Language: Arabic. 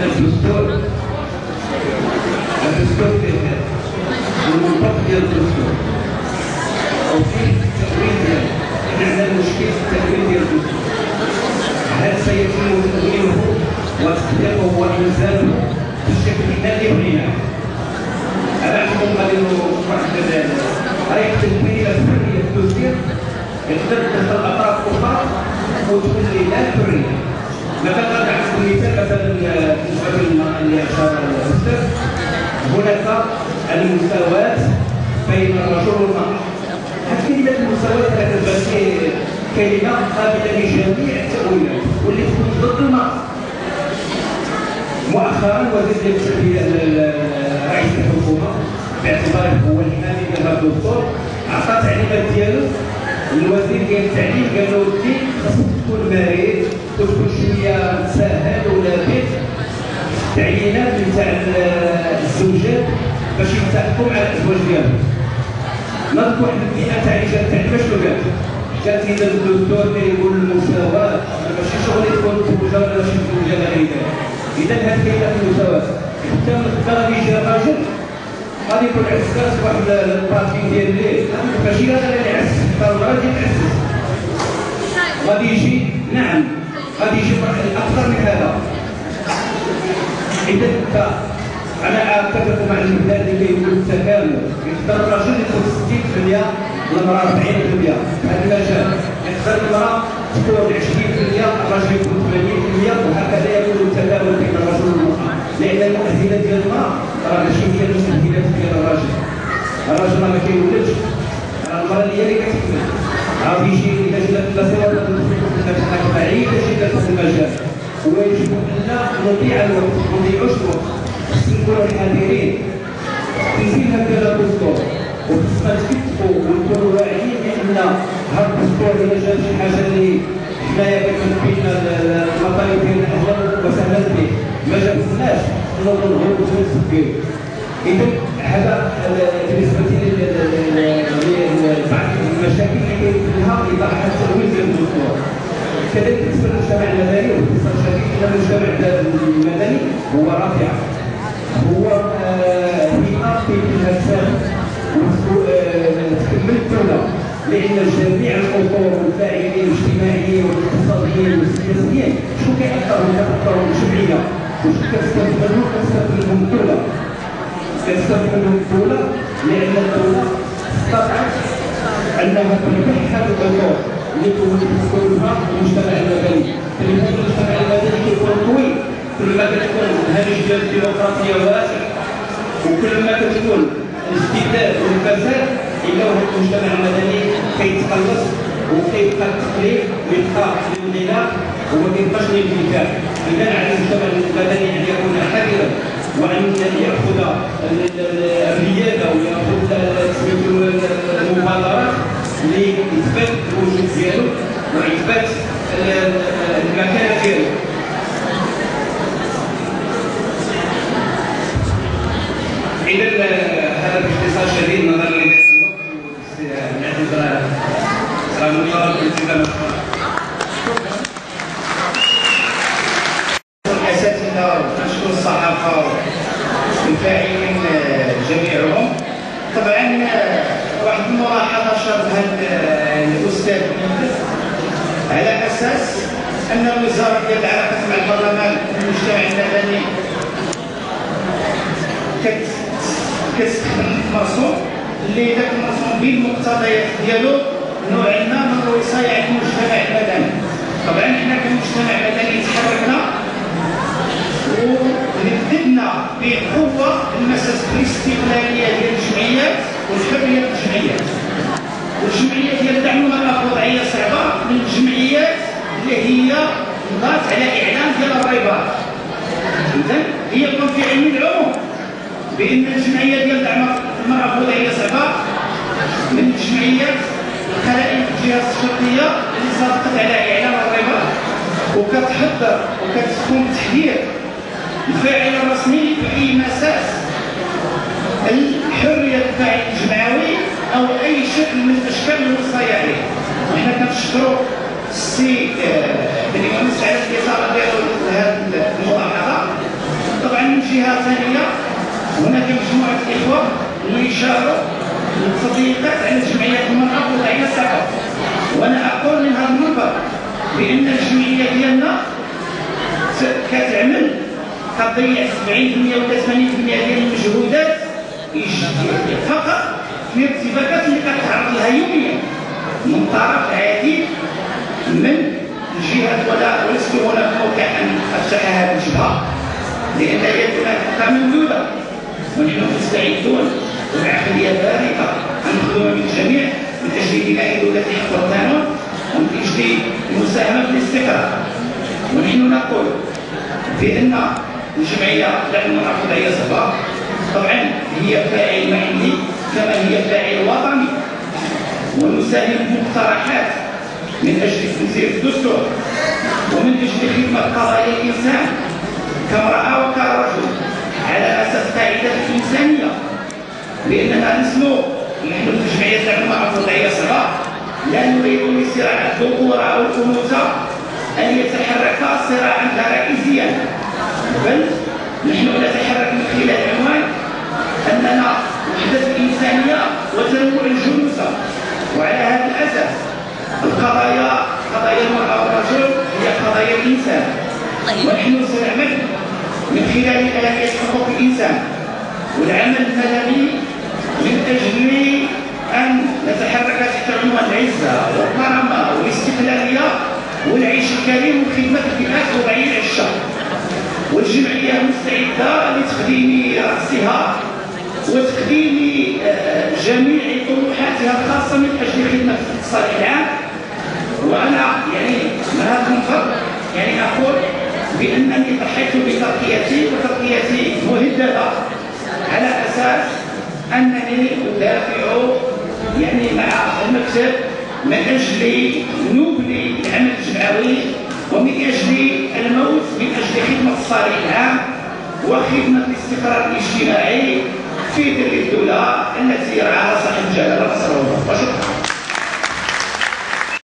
عندنا الدستور الدستور فيه المنطق ديال الدستور وفيه المساواة بين الرجل والمرأة. هذه كلمه المساواة كتبان كلمة قابلة لجميع التأويلات واللي تكون ضد المرأة. مؤخرا وزير رئيس الحكومة باعتباره هو الحامي لهذا الدستور عطى تعليمات ديالو. الوزير ديال التعليم قال له الدين باش يتفقوا على الأزواج ديالهم نذكر واحد البيئه تاع رجال التعليم شنو قالت؟ قالت إذا الدكتور كيقول المساواه ماشي شغل تكون زوجه ولا ماشي زوجه لا غير إذا هذه كاينة المساواه حتى غادي يجي الراجل غادي يكون عسكر واحد الباركينغ ديال الليل ماشي هذا اللي يعسس غادي يتعسس غادي يجي؟ نعم. غادي يجي أكثر من هذا. إذا انت أنا اتفق مع المثال اللي كيقول التكامل يقدر الرجل يكون 60% والمراه 40% هذا المجال يقدر المرأة تكون 20% الرجل يكون 80% وهكذا يكون التكامل بين الرجل والمرأة. لأن المؤهلات ديال المرأة راه ماشي هي المؤهلات ديال الرجل. الرجل ما كيولدش. اللي هي اللي كتكمل غادي يجي اذا جات المسيره تدخل بعيده جدا في المجال. ويجب لا نضيع الوقت ما نضيعوش الوقت. خص نكونوا حذرين تنزيل هكذا الدستور وخصنا نتكتفوا ونكونوا واعيين بان هذا الدستور الا جا شي حاجة اللي حنايا كتنبي لنا المطالب ديالنا أهلا وسهلا به ما جابناش نوضوا نهربوا ونسكيو إذا هذا بالنسبة لبعض المشاكل اللي فيها اطاحه التمويل ديال الدستور كذلك بالنسبة للمجتمع المدني واختصار شديد إلى المجتمع المدني هو رافع. هو بيئه كيفما تساهم وتكمل الدولة لأن جميع الاطر والفاعلين الاجتماعيين والاقتصاديين والسياسيين شو كيأثرهم كيأثرهم الجمعيه وش كتستثمرهم كتستثمرهم الدولة. كتستثمرهم الدولة لأن الدولة استطاعت أنها تنجح هذه الاطر اللي كيكونها المجتمع المدني. فلهذا المجتمع المدني كيكون قوي كل ما كتكون الهامش ديال الديمقراطية واسع وكل ما كتكون الاستبداد والفساد الا هو المجتمع المدني كيتقلص وكيبقى التقليد ويبقى الانغلاق وما كيبقاش الانفتاح اذا على المجتمع المدني ان يكون حذرا وان ياخذ واحد الملاحظه شرحها الاستاذ على أساس أن الوزاره ديال العلاقات مع البرلمان والمجتمع المدني كتستخدم مرسوم اللي ذاك المرسوم بالمقتضيات ديالو نوعا ما من وصاية المجتمع المدني طبعا إحنا كمجتمع مدني تحركنا ونددنا بقوه المساس الاستقلاليه ديال الجمعيات والحريه الجمعيات والجمعيه ديال دعم المراه وضعيه صعبه من الجمعيات اللي هي نضات على اعلان ديال الرباط اذا هي يكون في علم العموم. بان الجمعيه ديال دعم المراه وضعيه صعبه من الجمعيات القلائل الجهات الشرطيه اللي صادقت على اعلان الرباط وكتحضر وكتقوم بتحذير الفاعل الرسمي بأي مساس. الحرية الفاعل الجمعوي أو أي شكل من اشكال الوصايه عليه. وحنا كنشكروا السي بن يونس على الاثاره ديالو لهذه الملاحظة. جهة ثانية. هناك مجموعة إخوة ويشاروا التضييقات على جمعيه المرأة الوضعيه فقط وأنا أقول من هذا المنبر بأن الجمعية ديالنا كتعمل كتضيع 70% ولا 80% ديال المجهودات فقط في ارتباكات اللي كتعرض لها يوميا. من طرف العديد من الجهات ولا ولست هنا موقع أن افتح هذه الجبهه يدنا تبقى موجوده ونحن مستعدون وبعقليه باردة. أن نخدم بالجميع من أجل بناء دولة الحق والقانون ومن أجل المساهمة في الاستقرار ونحن نقول بأن الجمعية لعلم الرفضيه صفا طبعا هي فاعل محلي كما هي فاعل وطني. ونساهم بمقترحات من أجل تنزيل الدستور. ومن أجل خدمة قضايا الإنسان. كامراه وكرجل على أساس قاعدة الإنسانية. لاننا نسمو نحن في جمعية العلماء الوضعيه صغار لا نريد لصراع الذكور أو الانوثه أن يتحرك صراعا رئيسيا بل نحن نتحرك من خلال عنوان أننا وحدة الإنسانية وتنوع الجنوس وعلى هذا الاساس القضايا قضايا المرأة والرجل هي قضايا الإنسان. طيب. ونحن سنعمل من خلال آلية حقوق الإنسان. والعمل المدني من أجل أن نتحرك تحت عنوان العزة والكرامة والاستقلالية والعيش الكريم وخدمه الفئات الوضعيه العشه والجمعية مستعدة لتقديم رأسها وتقديم آه، جميع طموحاتها الخاصه من أجل خدمة الصالح العام. وأنا يعني من هذا يعني أقول بانني ضحيت بترقيتي وترقيتي مهددة. على أساس أنني أدافع يعني مع المكتب من أجل نبني العمل الجمعوي ومن أجل الموت من أجل خدمة الصالح العام وخدمة الاستقرار الاجتماعي في تلك الدولة التي يرعاها صاحب الجلاله نصر الله وشكرا.